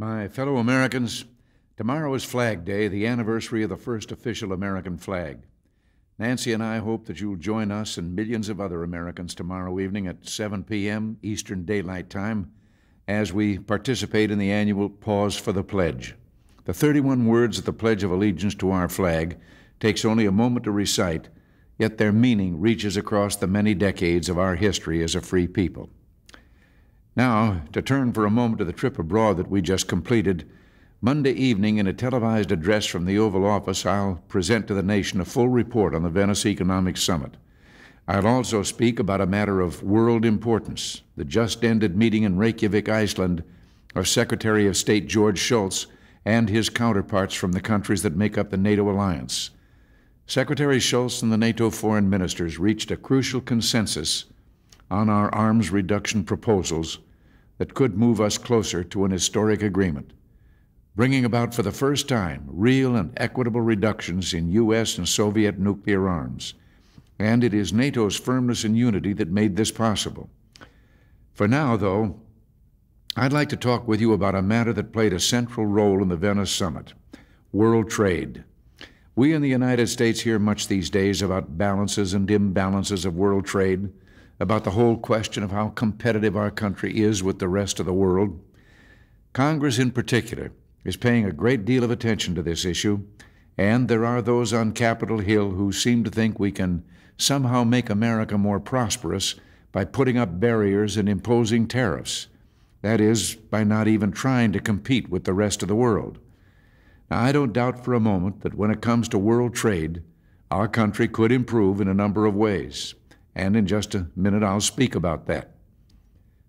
My fellow Americans, tomorrow is Flag Day, the anniversary of the first official American flag. Nancy and I hope that you'll join us and millions of other Americans tomorrow evening at 7 p.m. Eastern Daylight Time as we participate in the annual Pause for the Pledge. The 31 words of the Pledge of Allegiance to our flag takes only a moment to recite, yet their meaning reaches across the many decades of our history as a free people. Now, to turn for a moment to the trip abroad that we just completed, Monday evening, in a televised address from the Oval Office, I'll present to the nation a full report on the Venice Economic Summit. I'll also speak about a matter of world importance the just ended meeting in Reykjavik, Iceland, of Secretary of State George Shultz and his counterparts from the countries that make up the NATO alliance. Secretary Shultz and the NATO foreign ministers reached a crucial consensus on our arms reduction proposals that could move us closer to an historic agreement, bringing about for the first time real and equitable reductions in U.S. and Soviet nuclear arms. And it is NATO's firmness and unity that made this possible. For now, though, I'd like to talk with you about a matter that played a central role in the Venice summit world trade. We in the United States hear much these days about balances and imbalances of world trade about the whole question of how competitive our country is with the rest of the world. Congress, in particular, is paying a great deal of attention to this issue, and there are those on Capitol Hill who seem to think we can somehow make America more prosperous by putting up barriers and imposing tariffs. That is, by not even trying to compete with the rest of the world. Now, I don't doubt for a moment that when it comes to world trade, our country could improve in a number of ways and in just a minute I'll speak about that.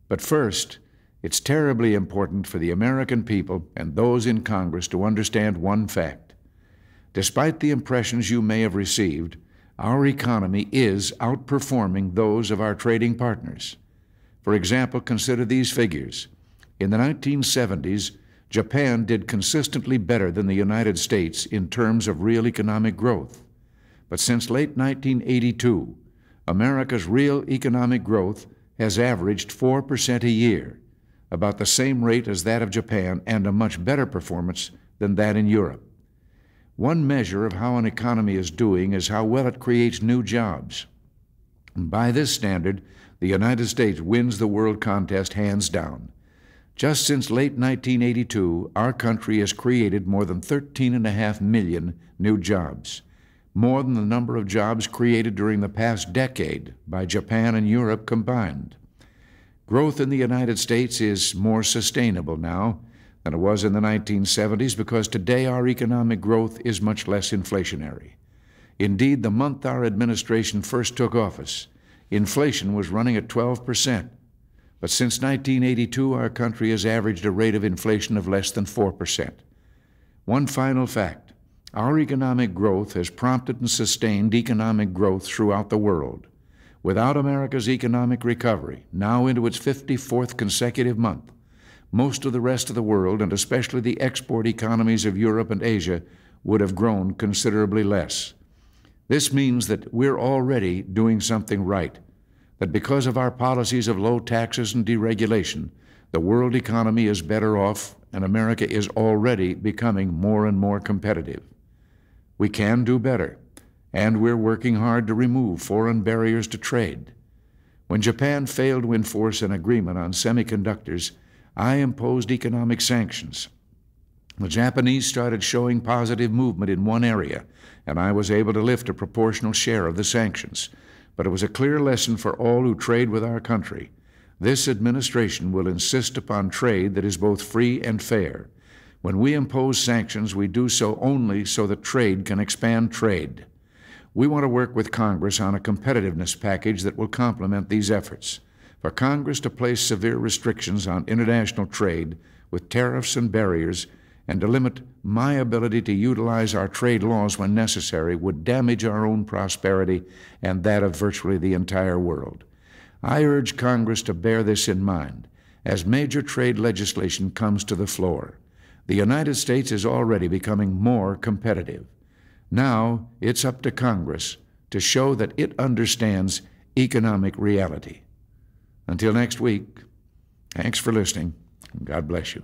But first, it's terribly important for the American people and those in Congress to understand one fact. Despite the impressions you may have received, our economy is outperforming those of our trading partners. For example, consider these figures. In the 1970s, Japan did consistently better than the United States in terms of real economic growth. But since late 1982, America's real economic growth has averaged 4% a year, about the same rate as that of Japan and a much better performance than that in Europe. One measure of how an economy is doing is how well it creates new jobs. By this standard, the United States wins the world contest hands down. Just since late 1982, our country has created more than 13.5 million new jobs more than the number of jobs created during the past decade by Japan and Europe combined. Growth in the United States is more sustainable now than it was in the 1970s because today our economic growth is much less inflationary. Indeed, the month our administration first took office, inflation was running at 12 percent. But since 1982, our country has averaged a rate of inflation of less than 4 percent. One final fact our economic growth has prompted and sustained economic growth throughout the world. Without America's economic recovery, now into its 54th consecutive month, most of the rest of the world, and especially the export economies of Europe and Asia, would have grown considerably less. This means that we're already doing something right, that because of our policies of low taxes and deregulation, the world economy is better off and America is already becoming more and more competitive. We can do better, and we're working hard to remove foreign barriers to trade. When Japan failed to enforce an agreement on semiconductors, I imposed economic sanctions. The Japanese started showing positive movement in one area, and I was able to lift a proportional share of the sanctions. But it was a clear lesson for all who trade with our country. This administration will insist upon trade that is both free and fair. When we impose sanctions, we do so only so that trade can expand trade. We want to work with Congress on a competitiveness package that will complement these efforts. For Congress to place severe restrictions on international trade with tariffs and barriers and to limit my ability to utilize our trade laws when necessary would damage our own prosperity and that of virtually the entire world. I urge Congress to bear this in mind as major trade legislation comes to the floor the United States is already becoming more competitive. Now it's up to Congress to show that it understands economic reality. Until next week, thanks for listening. God bless you.